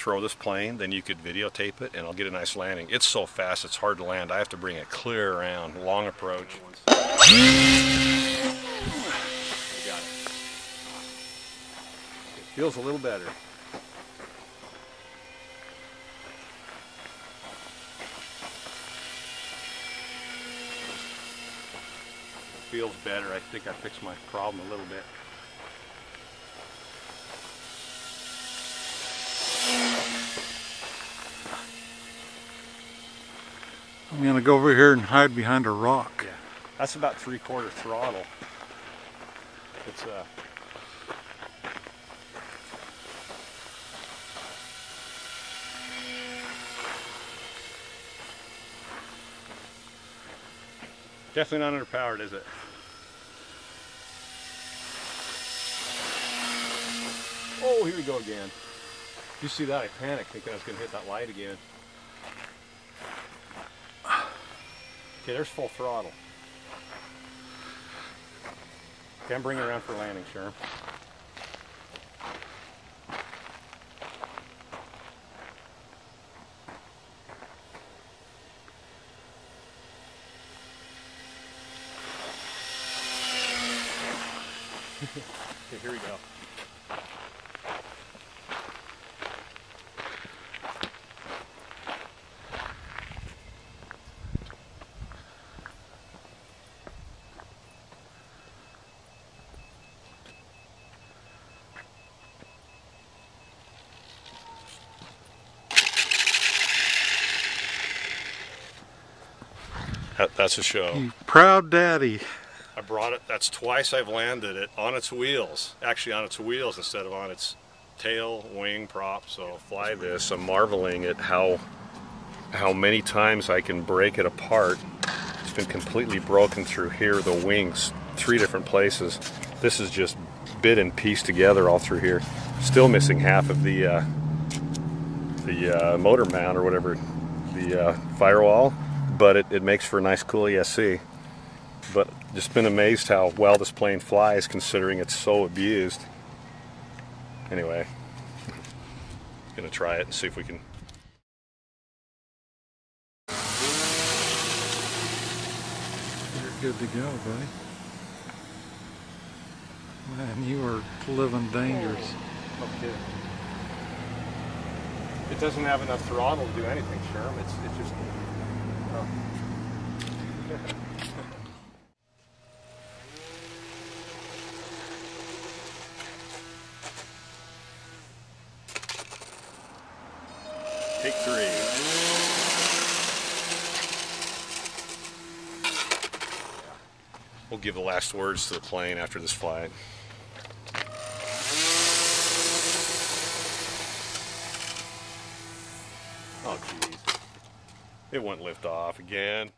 throw this plane, then you could videotape it and I'll get a nice landing. It's so fast, it's hard to land. I have to bring it clear around, long approach. It feels a little better. feels better. I think I fixed my problem a little bit. I'm gonna go over here and hide behind a rock. Yeah, that's about three quarter throttle. It's uh, definitely not underpowered, is it? Oh, here we go again. You see that? I panicked thinking I was going to hit that light again. Okay, there's full throttle. Okay, I'm bringing around for landing, Sherm. okay, here we go. That's a show. You proud daddy. I brought it, that's twice I've landed it on its wheels. Actually on its wheels instead of on its tail, wing, prop. So fly this, I'm marveling at how, how many times I can break it apart. It's been completely broken through here, the wings, three different places. This is just bit and pieced together all through here. Still missing half of the, uh, the uh, motor mount or whatever, the uh, firewall but it, it makes for a nice cool ESC. But just been amazed how well this plane flies considering it's so abused. Anyway, gonna try it and see if we can. You're good to go, buddy. Man, you are living dangerous. Okay. It doesn't have enough throttle to do anything, Sherm. It's, it's just Oh. Take three. We'll give the last words to the plane after this flight. Oh, geez. It wouldn't lift off again.